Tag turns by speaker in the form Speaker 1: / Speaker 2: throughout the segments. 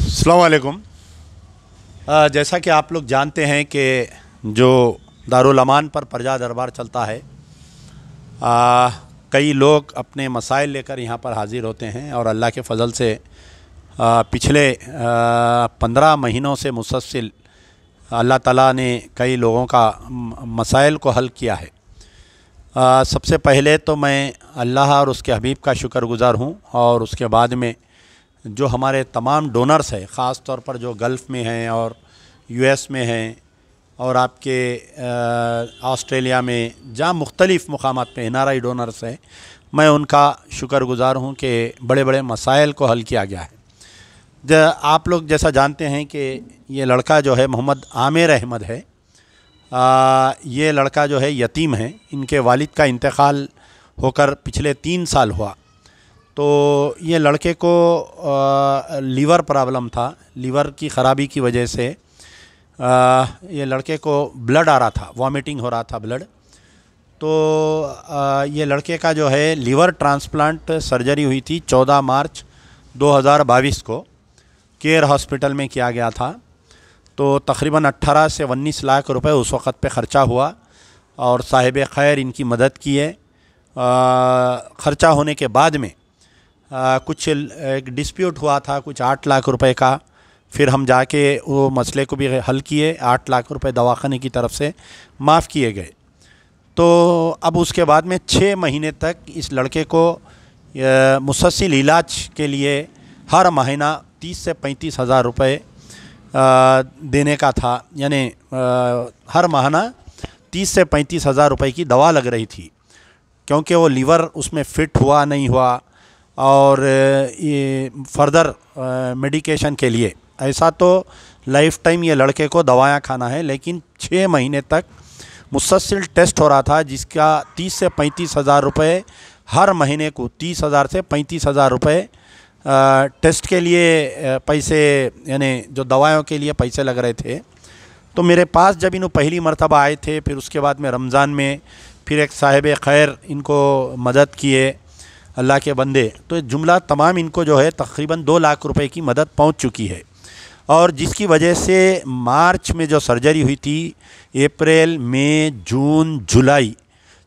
Speaker 1: अलकुम जैसा कि आप लोग जानते हैं कि जो दारुल अमान पर प्रजा दरबार चलता है आ, कई लोग अपने मसाइल लेकर यहाँ पर हाज़िर होते हैं और अल्लाह के फ़ज़ल से आ, पिछले पंद्रह महीनों से मुसलसिल अल्लाह ताला ने कई लोगों का मसाइल को हल किया है। आ, सबसे पहले तो मैं अल्लाह और उसके हबीब का शुक्रगुज़ार हूँ और उसके बाद में जो हमारे तमाम डोनर्स हैं ख़ास तौर पर जो गल्फ़ में हैं और यूएस में हैं और आपके ऑस्ट्रेलिया में जहाँ मुख्तलिफ़ मकाम पे एन आर आई डोनर्स हैं मैं उनका शुक्रगुज़ार हूँ कि बड़े बड़े मसाइल को हल किया गया है। आप लोग जैसा जानते हैं कि ये लड़का जो है मोहम्मद आमिर अहमद है। आ, ये लड़का जो है यतीम है। इनके वालिद का इंतकाल होकर पिछले तीन साल हुआ। तो ये लड़के को आ, लीवर प्रॉब्लम था लीवर की ख़राबी की वजह से आ, ये लड़के को ब्लड आ रहा था वॉमिटिंग हो रहा था ब्लड। तो आ, ये लड़के का जो है लीवर ट्रांसप्लांट सर्जरी हुई थी 14 मार्च 2022 को केयर हॉस्पिटल में किया गया था। तो तकरीबन 18 से 19 लाख रुपए उस वक़्त पे ख़र्चा हुआ और साहिब खैर इनकी मदद किए ख़र्चा होने के बाद में आ, कुछ एक डिस्प्यूट हुआ था कुछ आठ लाख रुपए का। फिर हम जाके वो मसले को भी हल किए आठ लाख रुपए दवाखाने की तरफ़ से माफ़ किए गए। तो अब उसके बाद में छः महीने तक इस लड़के को मुसलसिल इलाज के लिए हर महीना तीस से पैंतीस हज़ार रुपये देने का था। यानी हर महीना तीस से पैंतीस हज़ार रुपये की दवा लग रही थी। क्योंकि वो लीवर उसमें फ़िट हुआ नहीं हुआ और ये फर्दर मेडिकेशन के लिए। ऐसा तो लाइफ टाइम ये लड़के को दवायाँ खाना है, लेकिन छः महीने तक मुसलसिल टेस्ट हो रहा था, जिसका तीस से पैंतीस हज़ार रुपये हर महीने को, तीस हज़ार से पैंतीस हज़ार रुपये टेस्ट के लिए पैसे, यानी जो दवाओं के लिए पैसे लग रहे थे। तो मेरे पास जब इन पहली मरतबा आए थे, फिर उसके बाद में रमज़ान में फिर एक साहिब खैर इनको मदद किए अल्लाह के बंदे तो जुमला तमाम इनको जो है तकरीबन दो लाख रुपए की मदद पहुँच चुकी है। और जिसकी वजह से मार्च में जो सर्जरी हुई थी, अप्रैल, मई, जून, जुलाई,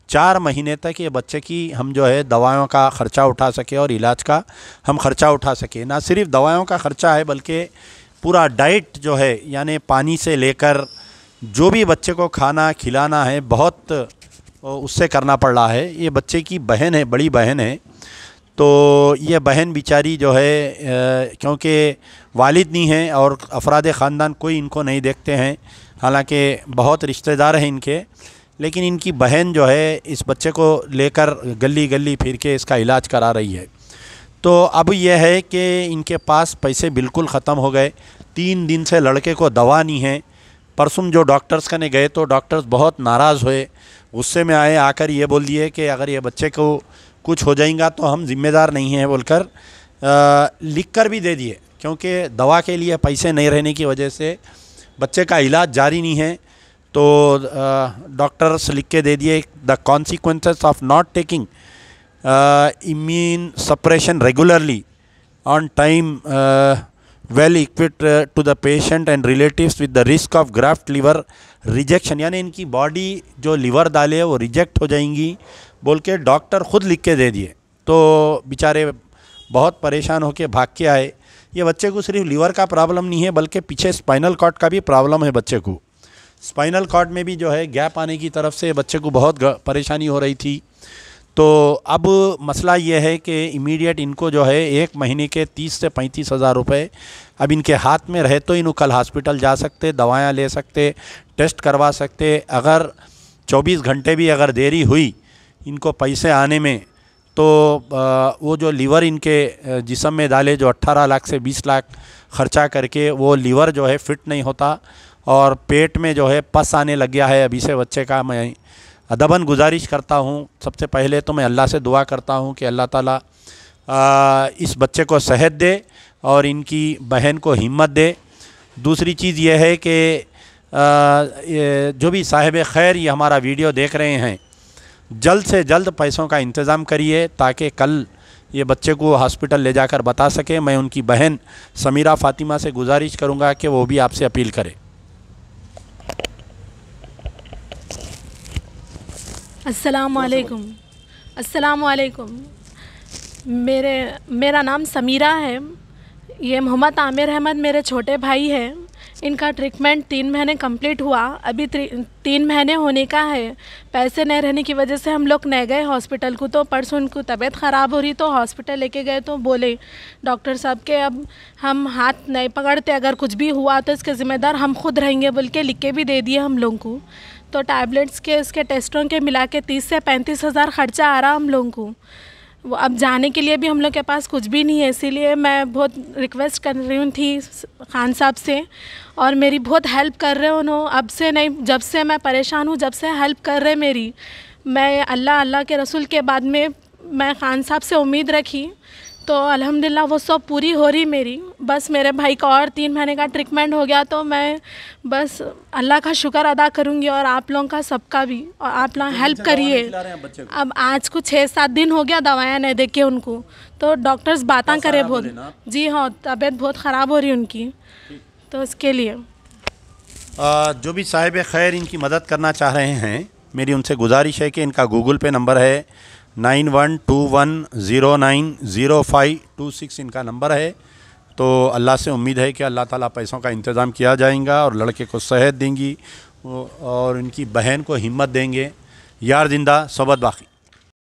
Speaker 1: चार महीने तक ये बच्चे की हम जो है दवाओं का ख़र्चा उठा सके और इलाज का हम ख़र्चा उठा सके। ना सिर्फ़ दवाओं का ख़र्चा है, बल्कि पूरा डाइट जो है, यानी पानी से लेकर जो भी बच्चे को खाना खिलाना है, बहुत उससे करना पड़ रहा है। ये बच्चे की बहन है, बड़ी बहन है। तो ये बहन बिचारी जो है क्योंकि वालिद नहीं है और अफराद ख़ानदान कोई इनको नहीं देखते हैं। हालाँकि बहुत रिश्तेदार हैं इनके, लेकिन इनकी बहन जो है, इस बच्चे को लेकर गली गली फिर के इसका इलाज करा रही है। तो अब यह है कि इनके पास पैसे बिल्कुल ख़त्म हो गए। तीन दिन से लड़के को दवा नहीं है। परसों जो डॉक्टर्स कने गए तो डॉक्टर्स बहुत नाराज़ हुए। गुस्से में आए, आकर ये बोल दिए कि अगर ये बच्चे को कुछ हो जाएगा तो हम जिम्मेदार नहीं हैं बोलकर लिख कर भी दे दिए। क्योंकि दवा के लिए पैसे नहीं रहने की वजह से बच्चे का इलाज जारी नहीं है। तो डॉक्टर्स लिख के दे दिए the consequences of not taking immune suppression regularly on time well equate to the patient and relatives with the risk of graft liver rejection यानी इनकी बॉडी जो लीवर डाले वो रिजेक्ट हो जाएँगी। बोल के डॉक्टर ख़ुद लिख के दे दिए। तो बेचारे बहुत परेशान होकर भाग के आए। ये बच्चे को सिर्फ़ लीवर का प्रॉब्लम नहीं है, बल्कि पीछे स्पाइनल कॉर्ड का भी प्रॉब्लम है बच्चे को। स्पाइनल कॉर्ड में भी जो है गैप आने की तरफ़ से बच्चे को बहुत परेशानी हो रही थी। तो अब मसला ये है कि इमीडिएट इनको जो है, एक महीने के तीस से पैंतीस हज़ार रुपये अब इनके हाथ में रहे तो इन कल हॉस्पिटल जा सकते दवायाँ ले सकते, टेस्ट करवा सकते। अगर 24 घंटे भी अगर देरी हुई इनको पैसे आने में तो वो जो लीवर इनके जिसम में डाले, जो 18 लाख से 20 लाख ख़र्चा करके वो लीवर जो है फिट नहीं होता और पेट में जो है पस आने लग गया है अभी से बच्चे का, मैं अदबन गुजारिश करता हूँ। सबसे पहले तो मैं अल्लाह से दुआ करता हूँ कि अल्लाह ताला इस बच्चे को सेहत दे और इनकी बहन को हिम्मत दे। दूसरी चीज़ यह है कि जो भी साहिब खैर ये हमारा वीडियो देख रहे हैं, जल्द से जल्द पैसों का इंतज़ाम करिए ताकि कल ये बच्चे को हॉस्पिटल ले जाकर बता सके। मैं उनकी बहन समीरा फातिमा से गुजारिश करूँगा कि वो भी आपसे अपील करे।
Speaker 2: असलकुम असलकुम मेरे, मेरा नाम समीरा है। ये मोहम्मद आमिर अहमद मेरे छोटे भाई हैं। इनका ट्रीटमेंट तीन महीने कंप्लीट हुआ। अभी तीन महीने होने का है। पैसे नहीं रहने की वजह से हम लोग नहीं गए हॉस्पिटल को तो परसों उनको तबीयत ख़राब हो रही तो हॉस्पिटल लेके गए तो बोले डॉक्टर साहब के, अब हम हाथ नहीं पकड़ते, अगर कुछ भी हुआ तो इसके ज़िम्मेदार हम खुद रहेंगे। बोल के लिख के भी दे दिए हम लोगों को। तो टैबलेट्स के, इसके टेस्टों के मिला के तीस से पैंतीस हज़ार ख़र्चा आ रहा हम लोगों को। वो अब जाने के लिए भी हम लोग के पास कुछ भी नहीं है, इसीलिए मैं बहुत रिक्वेस्ट कर रही हूँ थी खान साहब से और मेरी बहुत हेल्प कर रहे हैं उन्होंने अब से नहीं, जब से मैं परेशान हूँ, जब से हेल्प कर रहे मेरी, मैं अल्लाह अल्लाह के रसूल के बाद में मैं खान साहब से उम्मीद रखी तो अल्हम्दुलिल्लाह वो सब पूरी हो रही मेरी। बस मेरे भाई का और तीन महीने का ट्रीटमेंट हो गया तो मैं बस अल्लाह का शुक्र अदा करूँगी और आप लोगों का सबका भी और आप लोग हेल्प करिए। अब आज को छः सात दिन हो गया दवाएँ नहीं देखे उनको। तो डॉक्टर्स बातें करे बहुत। जी हाँ तबीयत बहुत ख़राब हो रही उनकी। तो इसके लिए।
Speaker 1: आ, जो भी साहिब खैर इनकी मदद करना चाह रहे हैं मेरी उनसे गुजारिश है कि इनका गूगल पे नंबर है nine one two one zero nine zero five two six इनका नंबर है। तो अल्लाह से उम्मीद है कि अल्लाह ताला पैसों का इंतज़ाम किया जाएगा और लड़के को सेहत देंगी, और इनकी बहन को हिम्मत देंगे। यार ज़िंदा, सबत बाकी।